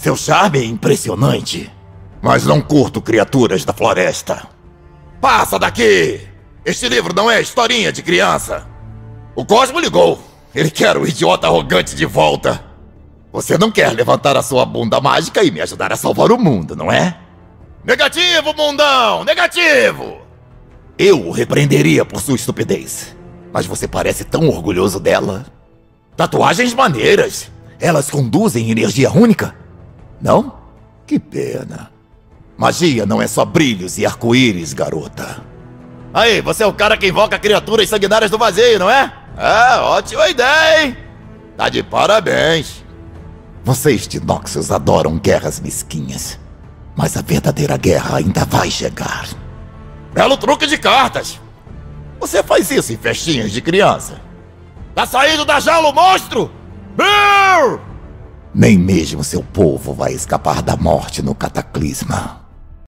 Seu charme é impressionante, mas não curto criaturas da floresta. Passa daqui! Este livro não é historinha de criança. O Cosmo ligou. Ele quer o idiota arrogante de volta. Você não quer levantar a sua bunda mágica e me ajudar a salvar o mundo, não é? Negativo, mundão! Negativo! Eu o repreenderia por sua estupidez. Mas você parece tão orgulhoso dela. Tatuagens maneiras. Elas conduzem energia única. Não? Que pena. Magia não é só brilhos e arco-íris, garota. Aí, você é o cara que invoca criaturas sanguinárias do vazio, não é? Ah, ótima ideia, hein? Tá de parabéns. Vocês de Noxus adoram guerras mesquinhas. Mas a verdadeira guerra ainda vai chegar. Belo truque de cartas. Você faz isso em festinhas de criança. Tá saindo da jaula o monstro? Bill! Nem mesmo seu povo vai escapar da morte no cataclisma.